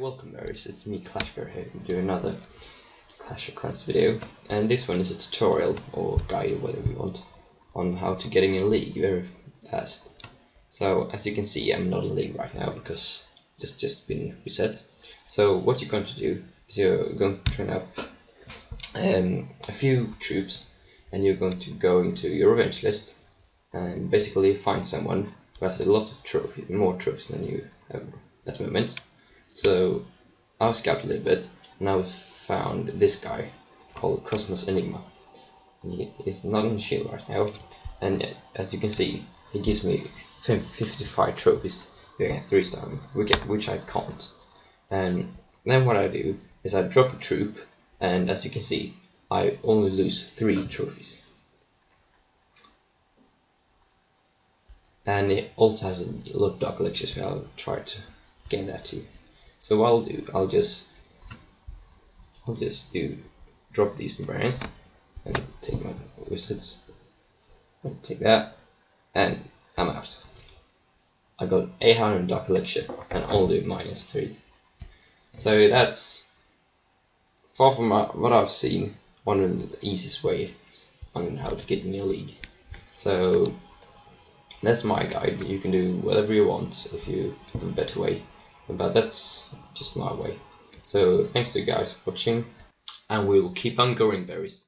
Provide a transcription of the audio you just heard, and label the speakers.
Speaker 1: Berries, it's me ClashBerry here doing another Clash of Clans video and this one is a tutorial or guide whatever you want on how to get in a league very fast. So as you can see I'm not in league right now because it's just been reset. So what you're going to do is you're going to train up um, a few troops and you're going to go into your revenge list and basically find someone who has a lot of trophies, more trophies than you have at the moment. So I was scouted a little bit and I found this guy called Cosmos Enigma. He is not on the shield right now and as you can see he gives me 55 trophies doing a 3 star which I can't. And then what I do is I drop a troop and as you can see I only lose 3 trophies. And it also has a lot of dark elixirs, so I'll try to gain that too. So I'll do, I'll just I'll just do drop these barbarians and take my wizards and take that and I'm out. I got 800 dark elixir and I'll do minus 3. So that's far from what I've seen one of the easiest ways on how to get in your league. So that's my guide. You can do whatever you want if you have a better way, but that's just my way. So thanks to you guys for watching, and we'll keep on going berries.